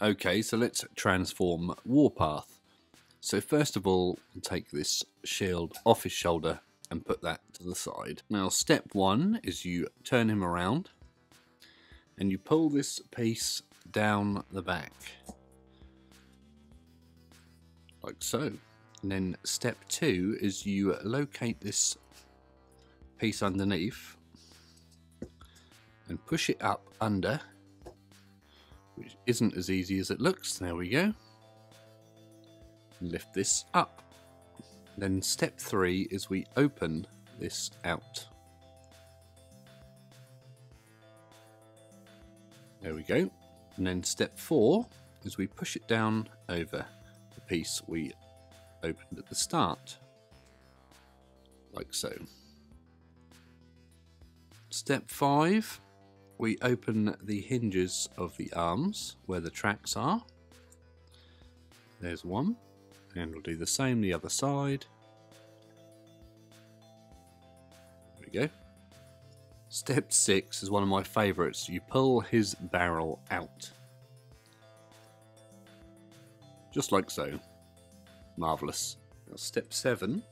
Okay, so let's transform Warpath. So first of all, take this shield off his shoulder and put that to the side. Now step one is you turn him around and you pull this piece down the back. Like so. And then step two is you locate this piece underneath and push it up under, which isn't as easy as it looks. There we go. Lift this up. Then step three is we open this out. There we go. And then step four is we push it down over the piece we opened at the start. Like so. Step five, we open the hinges of the arms where the tracks are. There's one. And we'll do the same the other side. There we go. Step 6 is one of my favourites. You pull his barrel out. Just like so. Marvellous. Now step 7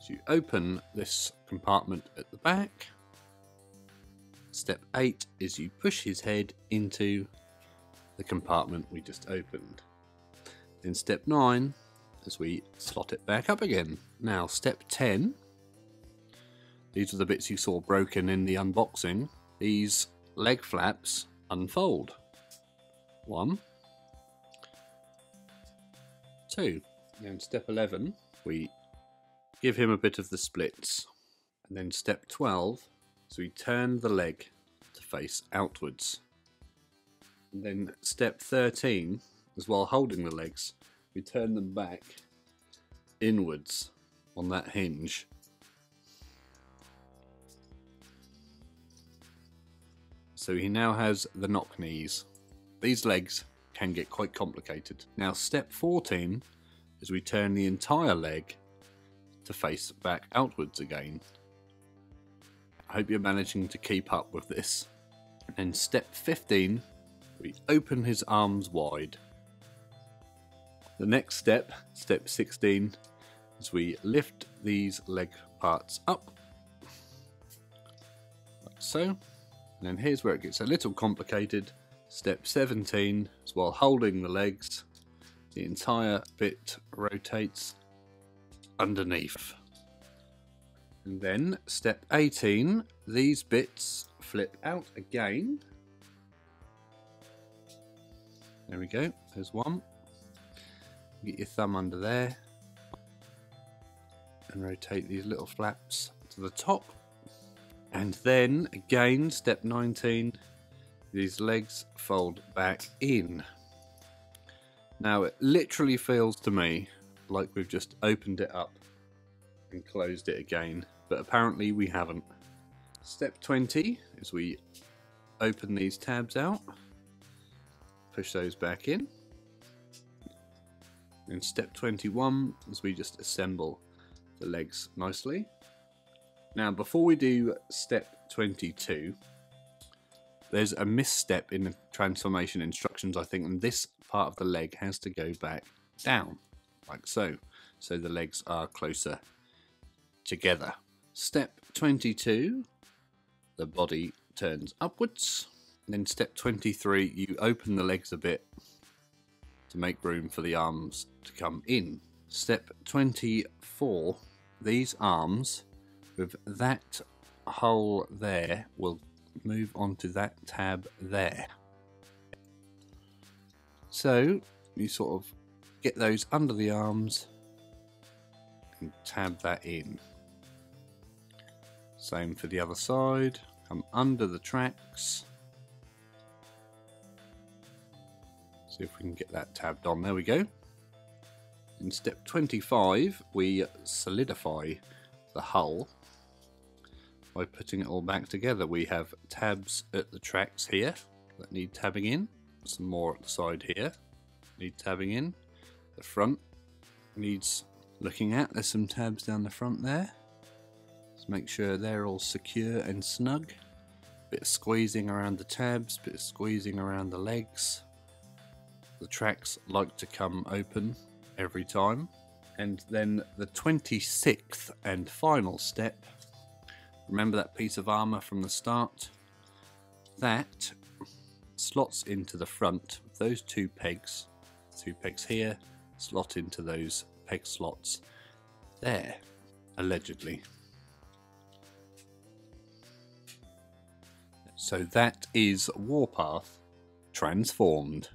is you open this compartment at the back. Step 8 is you push his head into the compartment we just opened. Then step 9 is we slot it back up again. Now step 10 these are the bits you saw broken in the unboxing. These leg flaps unfold. One. Two. And step 11, we give him a bit of the splits. And then step 12, so we turn the leg to face outwards. And then step 13, as while holding the legs, we turn them back inwards on that hinge so he now has the knock knees. These legs can get quite complicated. Now step 14 is we turn the entire leg to face back outwards again. I hope you're managing to keep up with this. And then step 15, we open his arms wide. The next step, step 16, is we lift these leg parts up, like so. And then here's where it gets a little complicated. Step 17 is while holding the legs, the entire bit rotates underneath. And then step 18, these bits flip out again. There we go, there's one. Get your thumb under there and rotate these little flaps to the top and then again, step 19, these legs fold back in. Now it literally feels to me like we've just opened it up and closed it again, but apparently we haven't. Step 20 is we open these tabs out, push those back in. And step 21 is we just assemble the legs nicely. Now, before we do step 22, there's a misstep in the transformation instructions, I think, and this part of the leg has to go back down, like so. So the legs are closer together. Step 22, the body turns upwards. And then step 23, you open the legs a bit to make room for the arms to come in. Step 24, these arms with that hole there, we'll move on to that tab there. So you sort of get those under the arms and tab that in. Same for the other side, come under the tracks. See if we can get that tabbed on, there we go. In step 25 we solidify the hull by putting it all back together. We have tabs at the tracks here that need tabbing in, some more at the side here need tabbing in. The front needs looking at. There's some tabs down the front there. Make sure they're all secure and snug. Bit of squeezing around the tabs, bit of squeezing around the legs. the tracks like to come open every time. And then the 26th and final step, remember that piece of armour from the start? That slots into the front those two pegs, two pegs here, slot into those peg slots there, allegedly. So that is Warpath transformed.